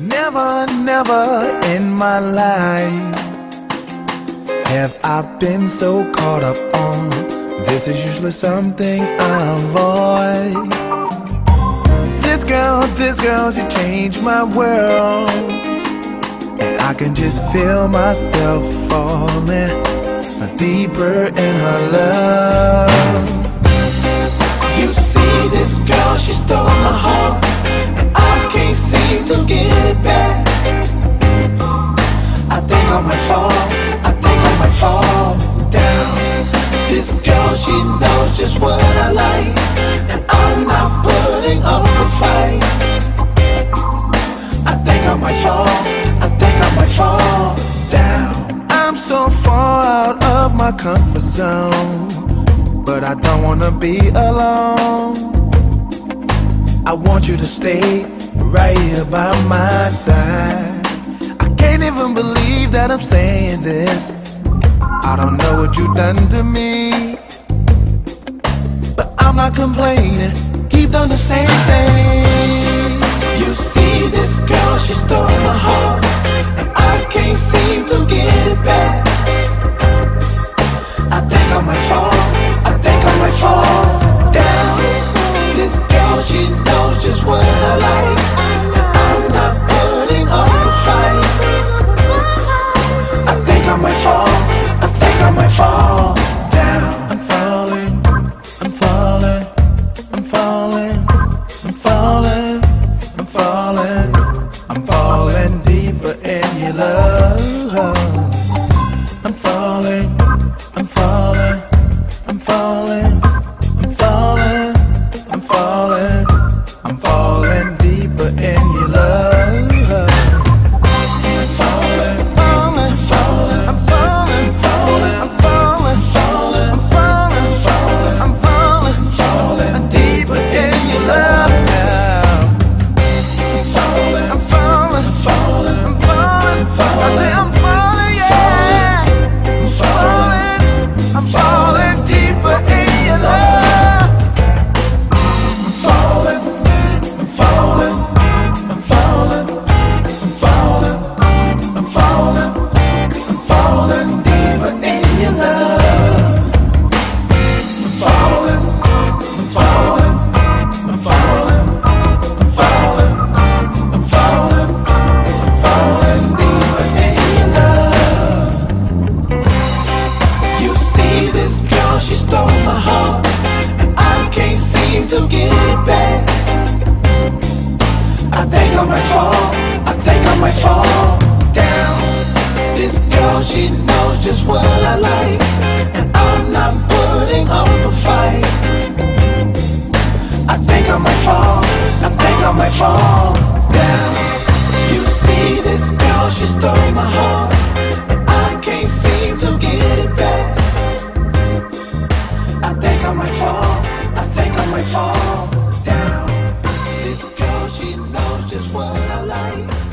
Never, never in my life have I been so caught up on. This is usually something I avoid. This girl, this girl, she changed my world. And I can just feel myself falling deeper in her love. You see, this girl, fall, I think I might fall down. This girl, she knows just what I like, and I'm not putting up a fight. I think I might fall, I think I might fall down. I'm so far out of my comfort zone, but I don't wanna be alone. I want you to stay right here by my side. I can't even believe that I'm saying this. I don't know what you've done to me, but I'm not complaining. Keep doing the same thing. You see, this girl, she stole my I'm falling, I'm falling, I'm falling, I'm falling, I'm falling deeper in. to get it back. I think I might fall, I think I might fall down. This girl, she knows just what I like, and I'm not putting up a fight. I think I might fall, I think I might fall down. You see, this girl, she stole my heart, and I can't seem to get it back. I think I might fall. Fall down. This girl, she knows just what I like.